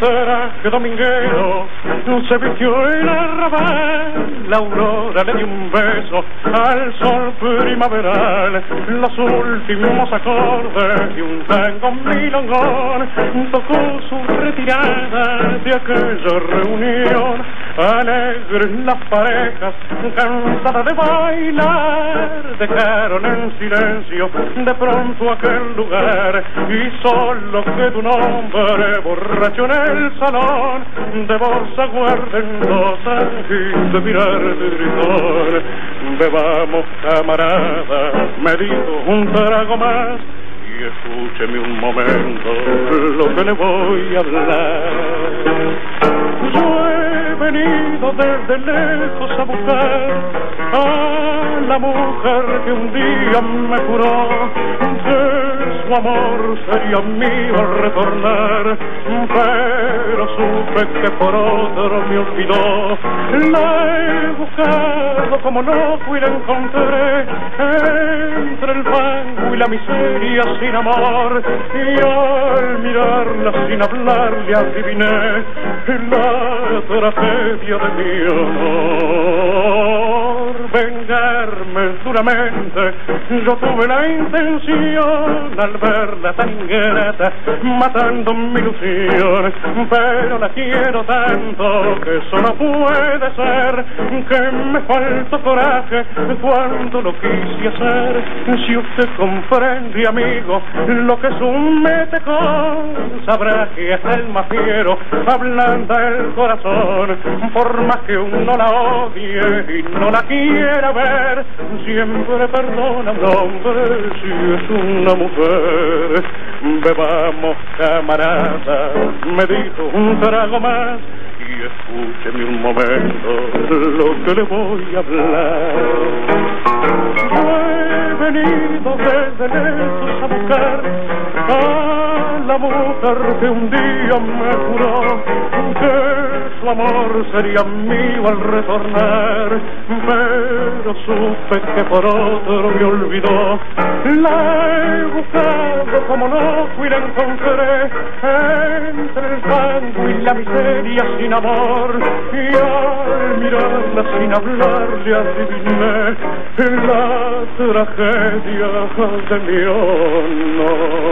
traje dominguero se vistió en arrabal. La aurora le dio un beso al sol primaveral. Los últimos acordes de un tango milongón tocó su retirada de aquella reunión. Alegres las parejas, cansadas de bailar, dejaron en silencio de pronto aquel lugar y solo quedó un hombre borracho en el salón de bolsa guardendosa y de mirar de gritón. Bebamos camarada, me dijo un trago más y escúcheme un momento lo que le voy a hablar. Venido desde lejos a buscar a la mujer que un día me juró que su amor sería mío al retornar, pero supe que por otro me olvidó. La he buscado como loco y la encontré entre el fango y la miseria sin amor, y al mirarla sin hablar le adiviné la tragedia de mi amor. Duramente, yo tuve la intención al verla tan ingrata, matando mi ilusión, pero la quiero tanto que eso no puede ser, que me falta coraje cuando lo quise hacer. Si usted comprende, amigo, lo que es un metecón, sabrá que hasta el más fiero ablanda el corazón, por más que uno la odie y no la quiera ver, siempre perdona un hombre si es una mujer. Bebamos, camarada, me dijo un trago más y escúcheme un momento lo que le voy a hablar. Yo he venido desde lejos a buscar a la mujer que un día me juró amor sería mío al retornar, pero supe que por otro me olvidó. La he buscado como loco y la encontré entre el fango y la miseria sin amor, y al mirarla sin hablar le adiviné la tragedia de mi honor.